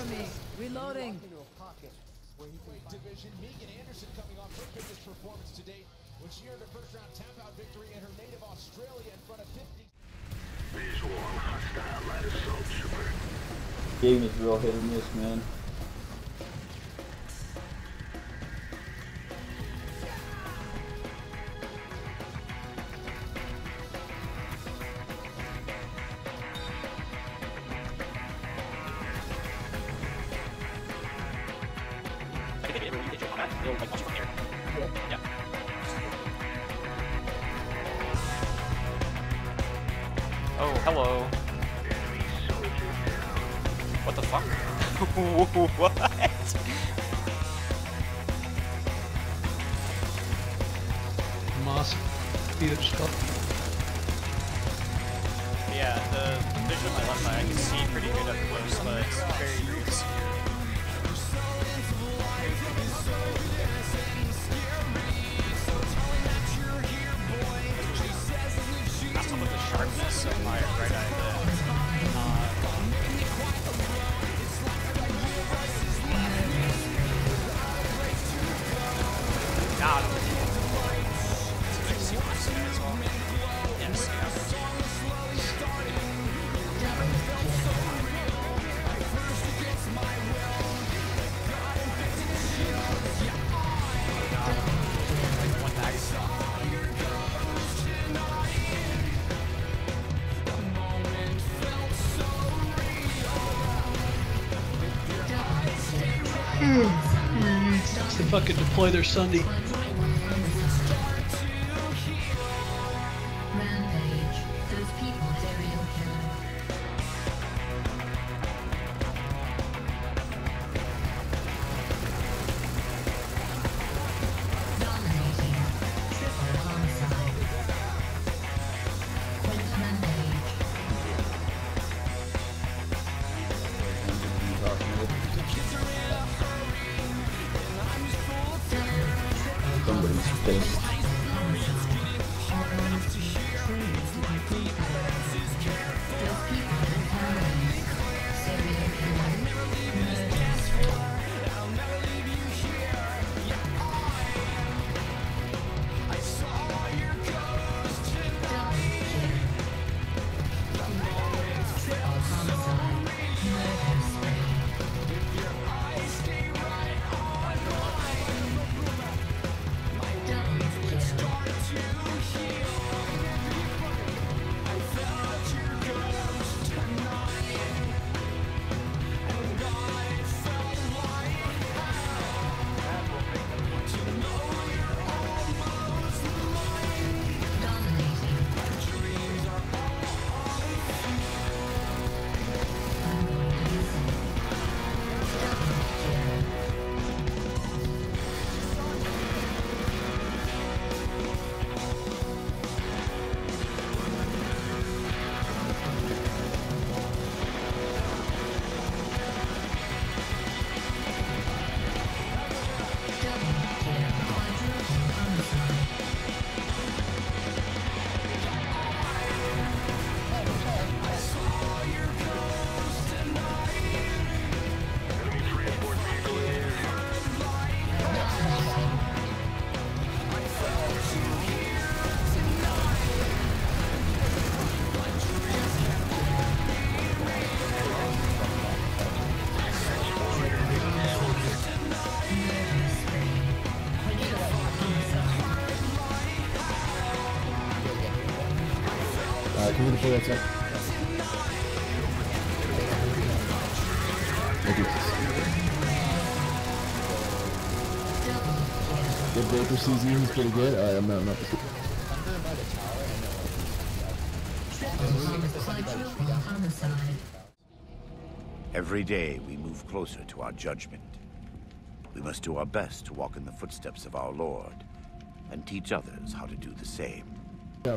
for me. Reloading. Division, Megan Anderson coming off her biggest performance to date when she earned a first round tap out victory in her native Australia in front of 50. Visual on hostile light assault super. Game is real hit or miss, man. Did like watch you here. Yeah. Oh, hello. Enemy soldier down. What the fuck? what? Beat up Scott. Yeah, the vision on my left eye I can see pretty good up close, but it's very weird fucking deploy their Sunderer. Uh, can we deploy that side? Thank you. Double kill. Good Baker CZ, he's pretty good. Alright, I'm not, I'm not. Triple homicide. Every day we move closer to our judgment. We must do our best to walk in the footsteps of our Lord and teach others how to do the same. Yeah,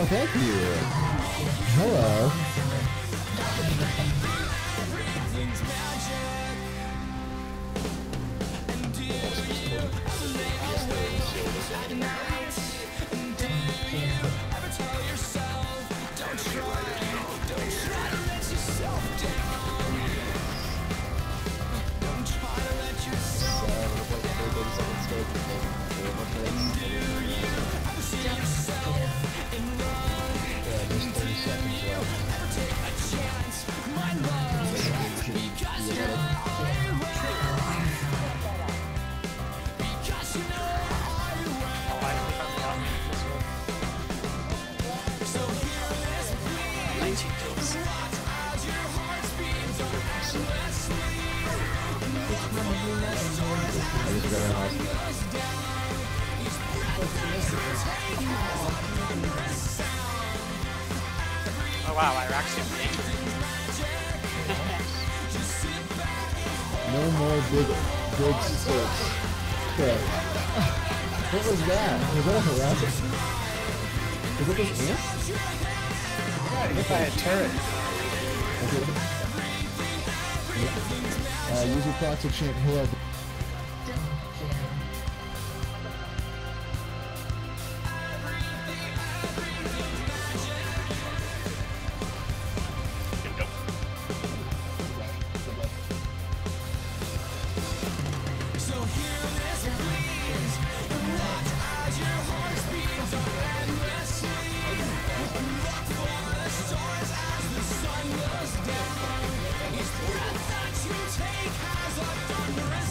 Oh, thank you. Hello. One. 19 kills. I just got a. Oh wow, Iraq's super dangerous. No more big, big sticks. Okay. What was that? Was that a harassment? Was that those ants? If I had turret. Okay. Uh, use your proxy chant, hello. His breath that you take has a thunderous